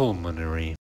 pulmonary